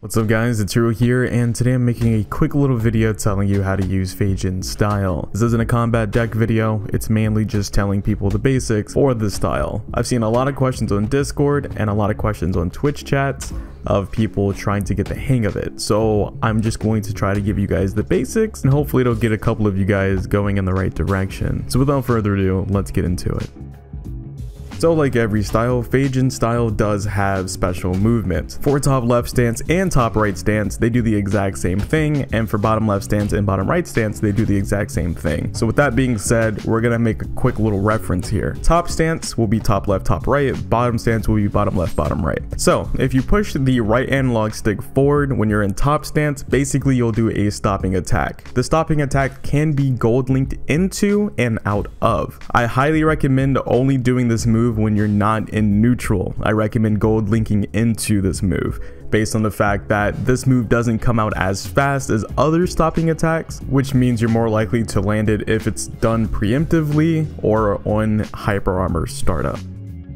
What's up guys, it's Hero here, and today I'm making a quick little video telling you how to use Faejin style. This isn't a combat deck video, it's mainly just telling people the basics for the style. I've seen a lot of questions on Discord and a lot of questions on Twitch chats of people trying to get the hang of it. So I'm just going to try to give you guys the basics and hopefully it'll get a couple of you guys going in the right direction. So without further ado, let's get into it. So like every style, Faejin style does have special movements. For top left stance and top right stance, they do the exact same thing, and for bottom left stance and bottom right stance, they do the exact same thing. So with that being said, we're gonna make a quick little reference here. Top stance will be top left, top right, bottom stance will be bottom left, bottom right. So if you push the right analog stick forward when you're in top stance, basically you'll do a stopping attack. The stopping attack can be gold linked into and out of. I highly recommend only doing this move move when you're not in neutral. I recommend gold linking into this move based on the fact that this move doesn't come out as fast as other stopping attacks, which means you're more likely to land it if it's done preemptively or on hyper armor startup.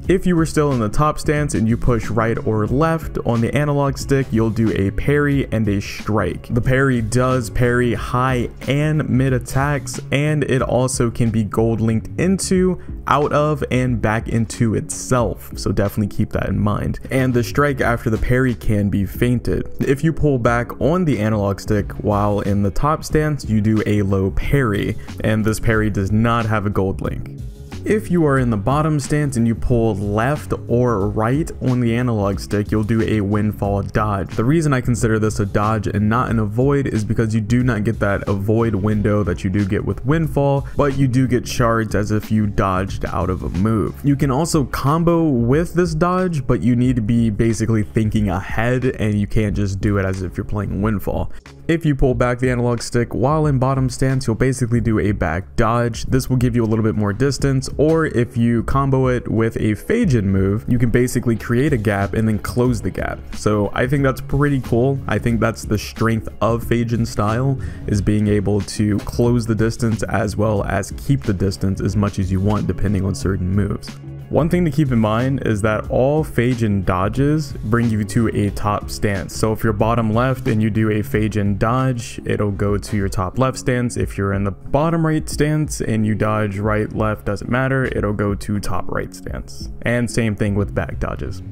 If you were still in the top stance and you push right or left on the analog stick, you'll do a parry and a strike. The parry does parry high and mid attacks, and it also can be gold linked into, out of, and back into itself. So definitely keep that in mind. And the strike after the parry can be feinted. If you pull back on the analog stick while in the top stance, you do a low parry, and this parry does not have a gold link. If you are in the bottom stance and you pull left or right on the analog stick, you'll do a windfall dodge. The reason I consider this a dodge and not an avoid is because you do not get that avoid window that you do get with windfall, but you do get shards as if you dodged out of a move. You can also combo with this dodge, but you need to be basically thinking ahead and you can't just do it as if you're playing windfall. If you pull back the analog stick while in bottom stance, you'll basically do a back dodge. This will give you a little bit more distance, or if you combo it with a Faejin move, you can basically create a gap and then close the gap. So I think that's pretty cool. I think that's the strength of Faejin style, is being able to close the distance as well as keep the distance as much as you want depending on certain moves. One thing to keep in mind is that all Faejin dodges bring you to a top stance. So if you're bottom left and you do a Faejin dodge, it'll go to your top left stance. If you're in the bottom right stance and you dodge right, left, doesn't matter, it'll go to top right stance. And same thing with back dodges.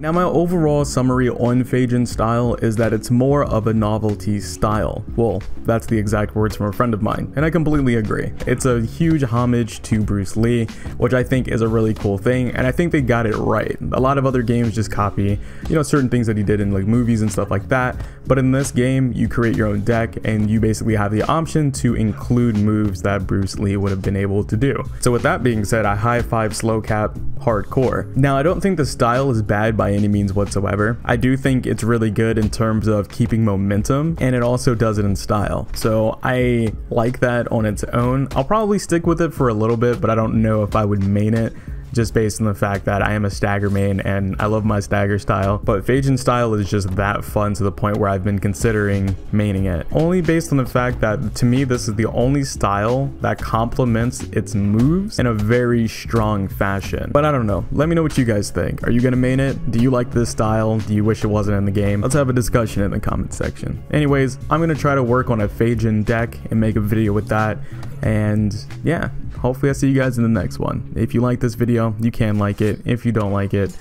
Now my overall summary on Faejin style is that it's more of a novelty style. Well, that's the exact words from a friend of mine, and I completely agree. It's a huge homage to Bruce Lee, which I think is a really cool thing, and I think they got it right. A lot of other games just copy, you know, certain things that he did in like movies and stuff like that, but in this game, you create your own deck, and you basically have the option to include moves that Bruce Lee would have been able to do. So with that being said, I high five slow cap hardcore. Now, I don't think the style is bad by any means whatsoever. I do think it's really good in terms of keeping momentum, and it also does it in style. So I like that on its own. I'll probably stick with it for a little bit, but I don't know if I would main it just based on the fact that I am a stagger main and I love my stagger style. But Faejin style is just that fun to the point where I've been considering maining it. Only based on the fact that to me this is the only style that complements its moves in a very strong fashion. But I don't know. Let me know what you guys think. Are you gonna main it? Do you like this style? Do you wish it wasn't in the game? Let's have a discussion in the comment section. Anyways, I'm gonna try to work on a Faejin deck and make a video with that. And yeah, hopefully I see you guys in the next one. If you like this video, you can like it. If you don't like it,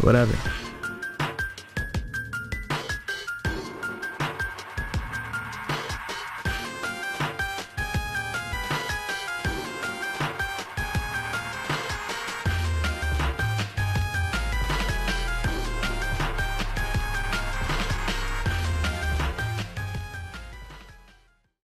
whatever.